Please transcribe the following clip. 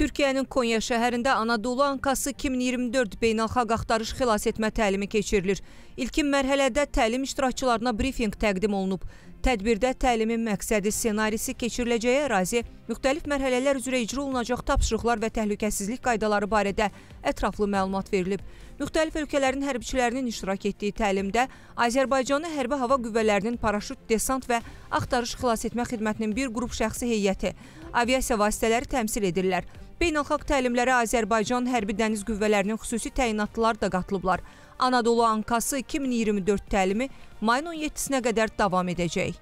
Türkiyənin Konya şəhərində Anadolu Ankası 2024 beynəlxalq axtarış xilas etmə təlimi keçirilir. İlkin mərhələdə təlim iştirakçılarına brifinq təqdim olunub. Tədbirdə təlimin məqsədi, ssenarisi, keçiriləcəyi ərazi, müxtəlif mərhələlər üzrə icra olunacaq tapşırıqlar və təhlükəsizlik qaydaları barədə ətraflı məlumat verilib. Müxtəlif ölkələrin hərbçilərinin iştirak etdiyi təlimdə Azərbaycanı Hərbi Hava Qüvvələrinin paraşüt, desant və axtarış xilas etmə xidmətinin bir qrup şəxsi heyəti, aviasiya vasitələri təmsil edirlər. Beynəlxalq təlimlərə Azərbaycan Hərbi Dəniz Qüvvələrinin xüsusi təyinatlıları da qatılıblar. Anadolu Ankası 2024 təlimi mayın 17-sinə qədər davam edəcək.